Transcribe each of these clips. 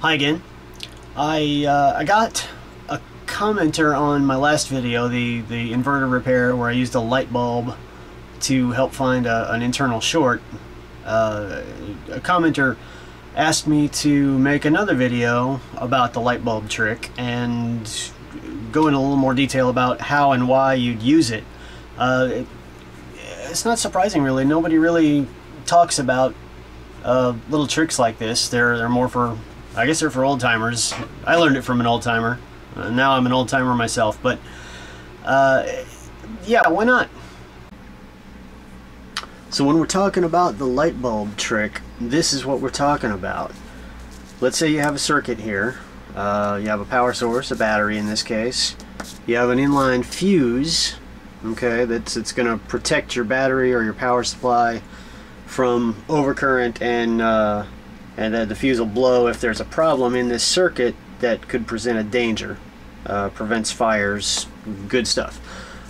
Hi again. I uh, I got a commenter on my last video, the the inverter repair, where I used a light bulb to help find a, an internal short. Uh, a commenter asked me to make another video about the light bulb trick and go into a little more detail about how and why you'd use it. Uh, it it's not surprising, really. Nobody really talks about uh, little tricks like this. They're they're more for I guess they're for old timers. I learned it from an old timer. Uh, now I'm an old timer myself, but uh, yeah, why not? So when we're talking about the light bulb trick, this is what we're talking about. Let's say you have a circuit here. Uh, you have a power source, a battery in this case. You have an inline fuse, okay, that's it's going to protect your battery or your power supply from overcurrent and uh, and the fuse will blow if there's a problem in this circuit that could present a danger. Uh, prevents fires, good stuff.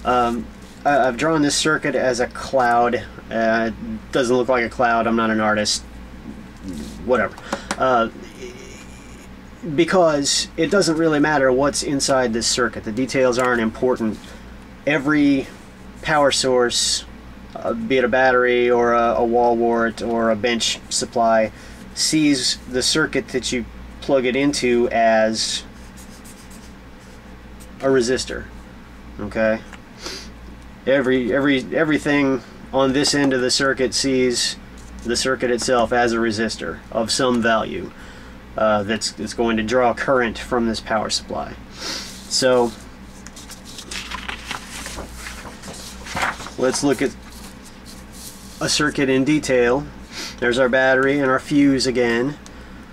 Um, I, have drawn this circuit as a cloud. Uh, it doesn't look like a cloud. I'm not an artist. Whatever. Uh, because it doesn't really matter what's inside this circuit. The details aren't important. Every power source, uh, be it a battery or a, a wall wart or a bench supply, sees the circuit that you plug it into as a resistor okay? Every every everything on this end of the circuit sees the circuit itself as a resistor of some value uh, that's, that's going to draw current from this power supply. So let's look at a circuit in detail there's our battery and our fuse again.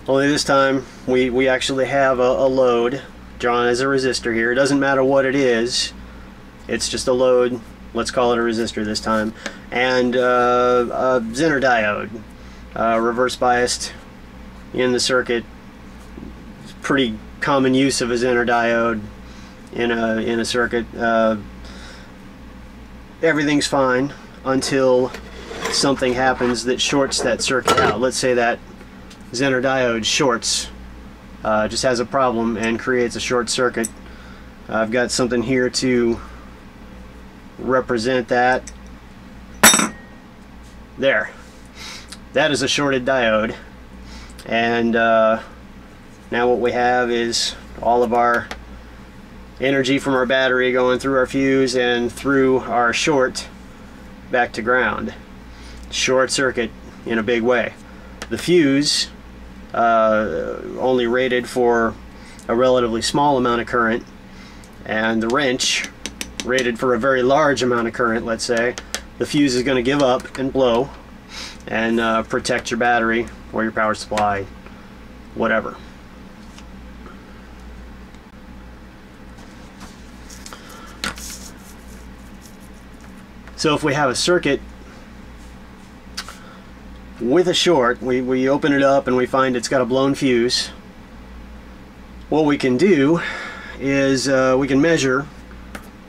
Only this time we, we actually have a, a load drawn as a resistor here. It doesn't matter what it is. It's just a load. Let's call it a resistor this time. And uh, a Zener diode. Uh, reverse biased in the circuit. Pretty common use of a Zener diode in a, in a circuit. Uh, everything's fine until something happens that shorts that circuit out. Let's say that Zener diode shorts, uh, just has a problem and creates a short circuit. I've got something here to represent that. There. That is a shorted diode. And uh, now what we have is all of our energy from our battery going through our fuse and through our short back to ground short circuit in a big way. The fuse, uh, only rated for a relatively small amount of current, and the wrench, rated for a very large amount of current, let's say, the fuse is going to give up and blow and uh, protect your battery or your power supply, whatever. So if we have a circuit with a short, we, we open it up and we find it's got a blown fuse. What we can do is uh, we can measure,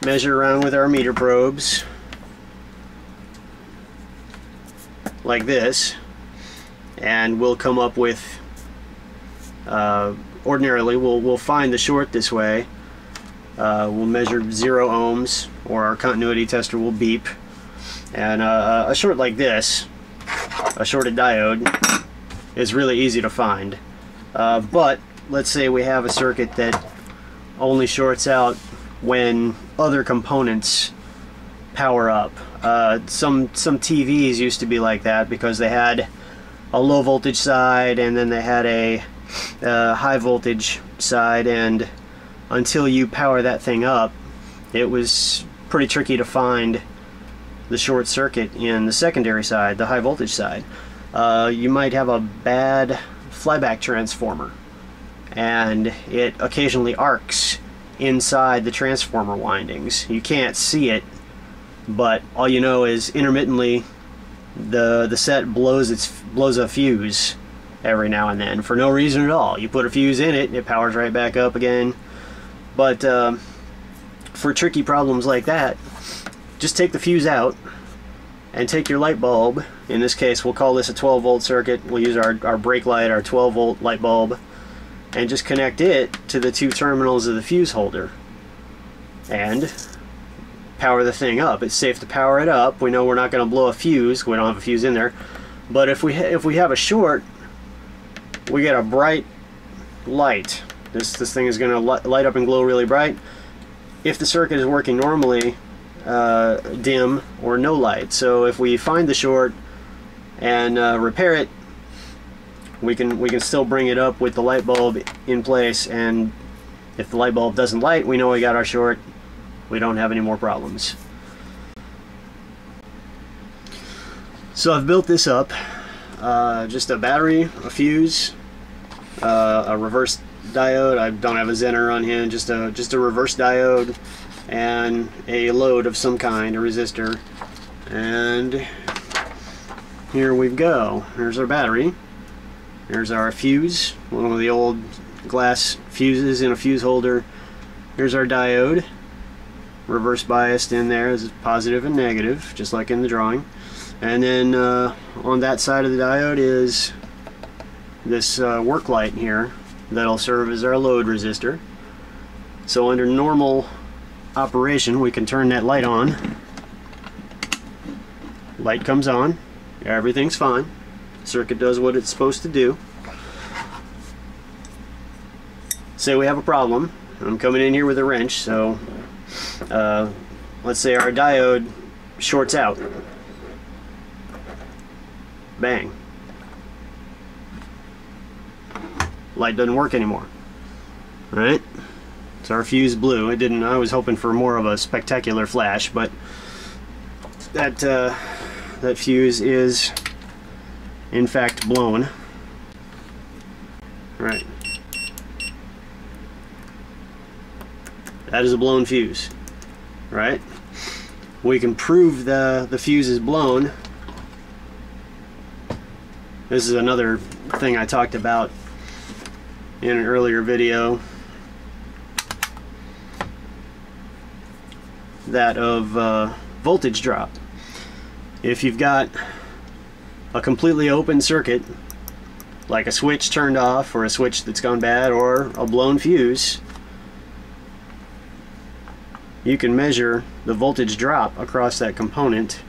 measure around with our meter probes like this and we'll come up with uh, ordinarily we'll, we'll find the short this way uh, we'll measure zero ohms or our continuity tester will beep and uh, a short like this a shorted diode is really easy to find. Uh, but let's say we have a circuit that only shorts out when other components power up. Uh, some some TVs used to be like that because they had a low voltage side and then they had a uh, high voltage side and until you power that thing up it was pretty tricky to find the short circuit in the secondary side, the high voltage side. Uh, you might have a bad flyback transformer and it occasionally arcs inside the transformer windings. You can't see it, but all you know is intermittently the the set blows its blows a fuse every now and then for no reason at all. You put a fuse in it, it powers right back up again. But uh, for tricky problems like that, just take the fuse out and take your light bulb in this case we'll call this a 12 volt circuit we'll use our, our brake light our 12 volt light bulb and just connect it to the two terminals of the fuse holder and power the thing up. It's safe to power it up. We know we're not going to blow a fuse. We don't have a fuse in there. But if we if we have a short, we get a bright light. This this thing is going to light up and glow really bright. If the circuit is working normally, uh, dim or no light. So if we find the short and uh, repair it, we can we can still bring it up with the light bulb in place. And if the light bulb doesn't light we know we got our short. We don't have any more problems. So I've built this up uh, just a battery a fuse uh, a reverse diode. I don't have a Zener on hand just a just a reverse diode and a load of some kind a resistor and here we go here's our battery there's our fuse, one of the old glass fuses in a fuse holder. Here's our diode, reverse biased in there is positive and negative, just like in the drawing. And then uh, on that side of the diode is this uh, work light here that'll serve as our load resistor. So under normal operation, we can turn that light on. Light comes on, everything's fine. Circuit does what it's supposed to do. Say we have a problem. I'm coming in here with a wrench, so uh, let's say our diode shorts out. Bang. Light doesn't work anymore. Right? So our fuse blew. It didn't. I was hoping for more of a spectacular flash, but that uh, that fuse is in fact blown. Right. That is a blown fuse. Right? We can prove the, the fuse is blown. This is another thing I talked about in an earlier video. That of uh, voltage drop. If you've got a completely open circuit, like a switch turned off or a switch that's gone bad or a blown fuse, you can measure the voltage drop across that component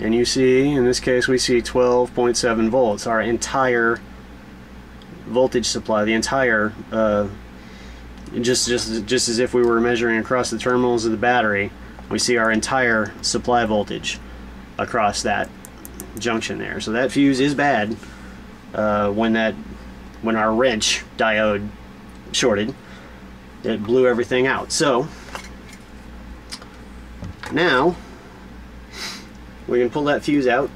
and you see in this case we see 12.7 volts our entire voltage supply the entire uh, just just just as if we were measuring across the terminals of the battery we see our entire supply voltage across that junction there. So that fuse is bad uh, when that when our wrench diode shorted. It blew everything out. So now we can pull that fuse out.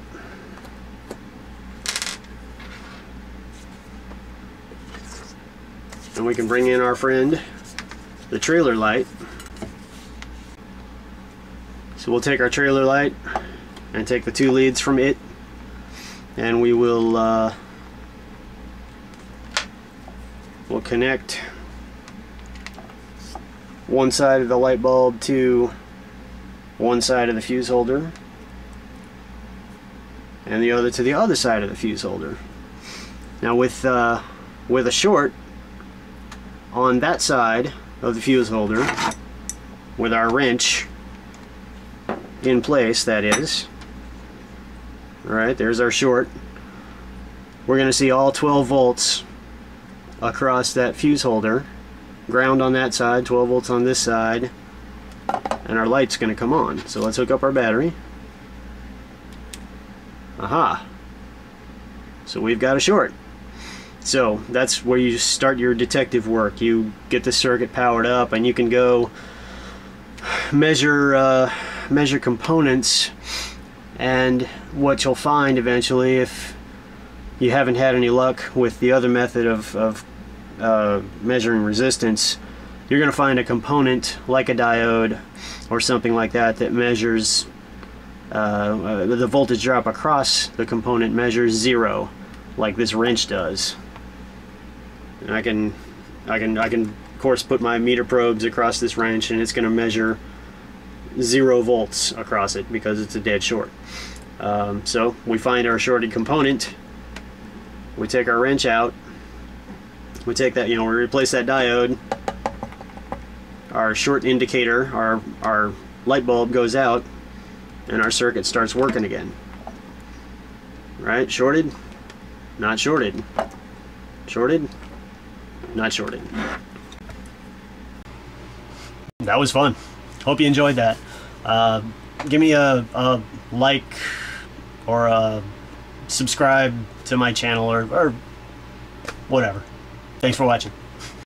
And we can bring in our friend, the trailer light. So we'll take our trailer light and take the two leads from it and we will uh, we'll connect one side of the light bulb to one side of the fuse holder and the other to the other side of the fuse holder now with uh, with a short on that side of the fuse holder with our wrench in place that is Alright, there's our short. We're going to see all 12 volts across that fuse holder. Ground on that side, 12 volts on this side. And our light's going to come on. So let's hook up our battery. Aha! So we've got a short. So that's where you start your detective work. You get the circuit powered up and you can go measure uh, measure components and what you'll find eventually if you haven't had any luck with the other method of, of uh, measuring resistance you're going to find a component like a diode or something like that that measures uh, uh, the voltage drop across the component measures zero like this wrench does and I can I can I can of course put my meter probes across this wrench and it's going to measure zero volts across it because it's a dead short. Um, so we find our shorted component, we take our wrench out, we take that, you know, we replace that diode, our short indicator, our, our light bulb goes out, and our circuit starts working again. Right? Shorted? Not shorted. Shorted? Not shorted. That was fun. Hope you enjoyed that. Uh, give me a, a like or a subscribe to my channel or, or whatever. Thanks for watching.